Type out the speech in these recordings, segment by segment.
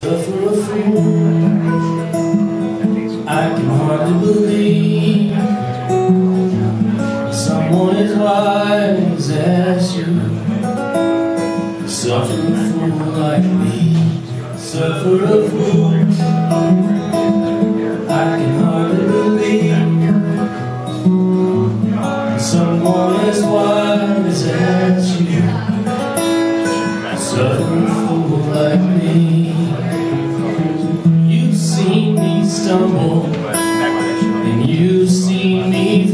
for a fool. I can hardly believe someone as wise as you. Suffer a fool like me. Suffer a fool. I can hardly believe someone as wise as you.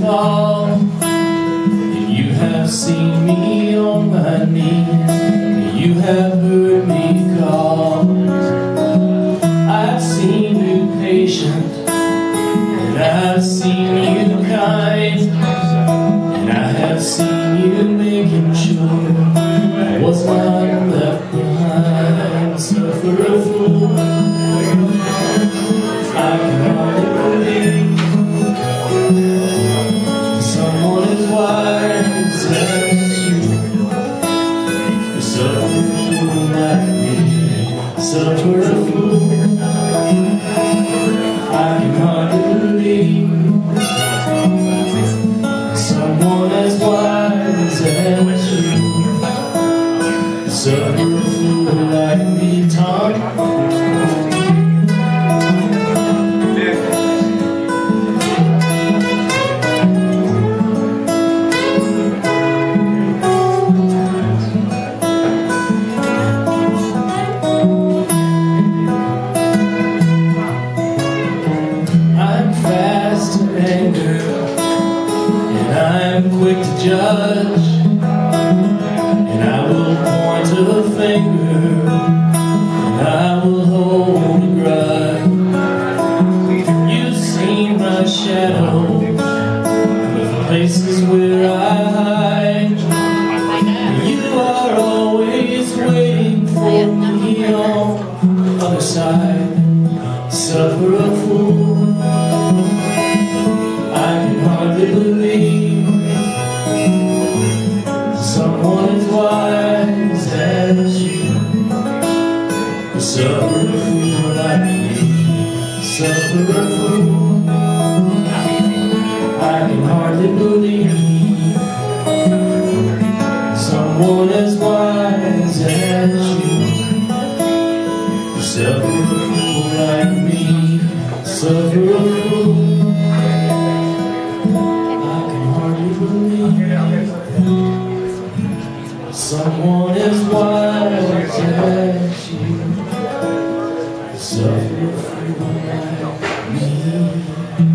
Fall, and you have seen me on my knees, you have heard me call. I've seen you patient, and I've seen you kind, and I have seen you making sure I was not left behind. Suffer a fool. Suffer a fool I'm quick to judge, and I will point a finger, as wise as you. A fool like me. A fool. I can hardly believe someone as wise as you. A fool like me. A fool. I can hardly believe someone is wise as you. Suffer a fool like me.